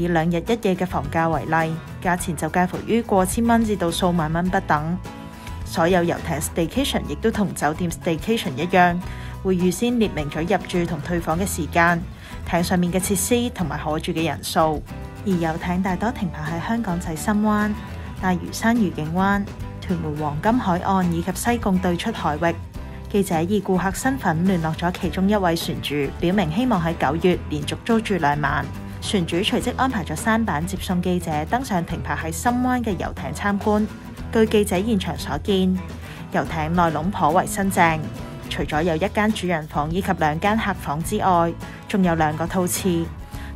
以兩日一夜嘅房價為例，價錢就介乎於過千蚊至到數萬蚊不等。所有遊艇 station 亦都同酒店 station 一樣，會預先列明咗入住同退房嘅時間、艇上面嘅設施同埋可住嘅人數。而遊艇大多停泊喺香港仔深灣、大嶼山愉景灣、屯門黃金海岸以及西貢對出海域。記者以顧客身份聯絡咗其中一位船主，表明希望喺九月連續租住兩晚。船主隨即安排咗三板接送記者登上停泊喺深灣嘅遊艇參觀。據記者現場所見，遊艇內籠頗為新淨，除咗有一間主人房以及兩間客房之外，仲有兩個套廁，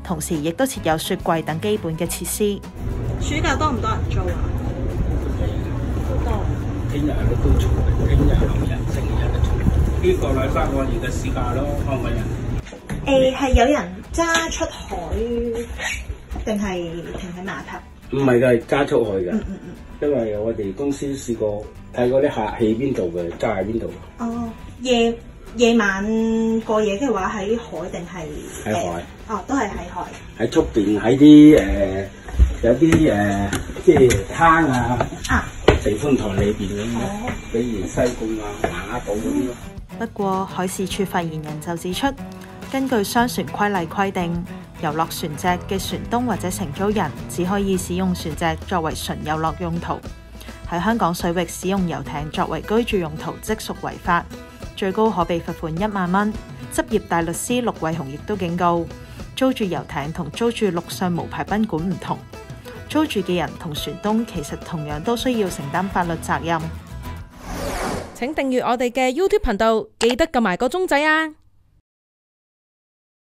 同時亦都設有雪櫃等基本嘅設施。暑假多唔多人租啊？好多。聽日都都租，聽日後日星期日都租。呢個兩三個月嘅暑假咯，香港人。誒，係有人揸出海，定係停喺碼頭？唔係㗎，係揸出海㗎。嗯嗯嗯。因為我哋公司試過睇嗰啲客喺邊度嘅，揸喺邊度。哦，夜夜晚過夜嘅話喺海定係？喺海。哦，都係喺海。喺出邊喺啲誒有啲誒、呃、即係灘啊，啊地寬台裏邊咁樣，哦比如西貢啊、馬島嗰啲咯。不過海事處發言人就指出，根據商船規例規定，遊樂船隻嘅船東或者承租人只可以使用船隻作為純遊樂用途。喺香港水域使用遊艇作為居住用途，即屬違法，最高可被罰款一萬蚊。執業大律師陸偉雄亦都警告，租住遊艇同租住陸上無牌賓館唔同，租住嘅人同船東其實同樣都需要承擔法律責任。請訂閱我哋嘅 YouTube 频道，記得撳埋個鐘仔啊！